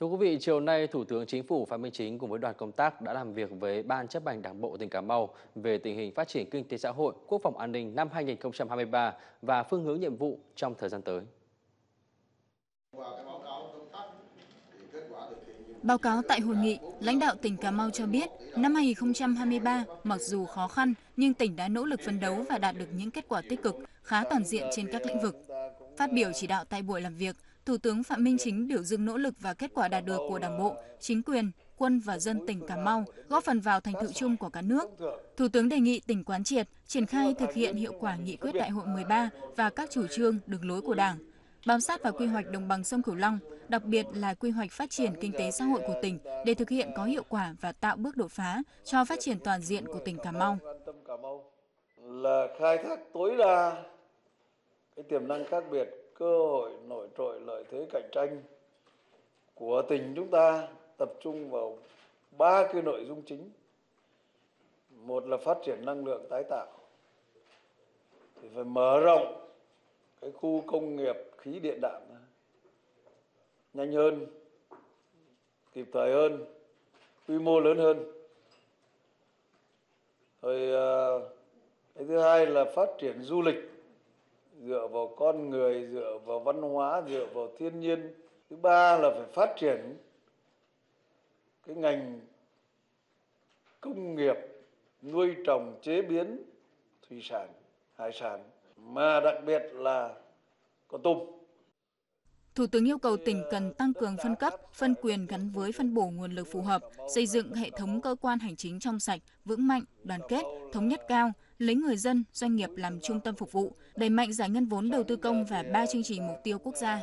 Thưa quý vị, chiều nay Thủ tướng Chính phủ Phạm Minh Chính cùng với đoàn công tác đã làm việc với Ban chấp hành Đảng bộ tỉnh Cà Mau về tình hình phát triển kinh tế xã hội, quốc phòng an ninh năm 2023 và phương hướng nhiệm vụ trong thời gian tới. Báo cáo tại hội nghị, lãnh đạo tỉnh Cà Mau cho biết, năm 2023, mặc dù khó khăn, nhưng tỉnh đã nỗ lực phấn đấu và đạt được những kết quả tích cực, khá toàn diện trên các lĩnh vực. Phát biểu chỉ đạo tại buổi làm việc, Thủ tướng Phạm Minh Chính biểu dương nỗ lực và kết quả đạt được của Đảng bộ, chính quyền, quân và dân tỉnh Cà Mau, góp phần vào thành tựu chung của cả nước. Thủ tướng đề nghị tỉnh quán triệt, triển khai thực hiện hiệu quả nghị quyết đại hội 13 và các chủ trương, đường lối của Đảng, bám sát vào quy hoạch đồng bằng sông Cửu Long, đặc biệt là quy hoạch phát triển kinh tế xã hội của tỉnh để thực hiện có hiệu quả và tạo bước đột phá cho phát triển toàn diện của tỉnh Cà Mau. Là khai thác tối đa cái tiềm năng khác biệt, cơ hội nổi trội lợi thế cạnh tranh của tỉnh chúng ta tập trung vào ba cái nội dung chính. Một là phát triển năng lượng tái tạo. Thì phải mở rộng cái khu công nghiệp khí điện đạm nhanh hơn, kịp thời hơn, quy mô lớn hơn rồi à, cái thứ hai là phát triển du lịch, dựa vào con người, dựa vào văn hóa, dựa vào thiên nhiên thứ ba là phải phát triển cái ngành công nghiệp nuôi trồng, chế biến thủy sản, hải sản, mà đặc biệt là con tôm. Thủ tướng yêu cầu tỉnh cần tăng cường phân cấp, phân quyền gắn với phân bổ nguồn lực phù hợp, xây dựng hệ thống cơ quan hành chính trong sạch, vững mạnh, đoàn kết, thống nhất cao, lấy người dân, doanh nghiệp làm trung tâm phục vụ, đẩy mạnh giải ngân vốn đầu tư công và ba chương trình mục tiêu quốc gia.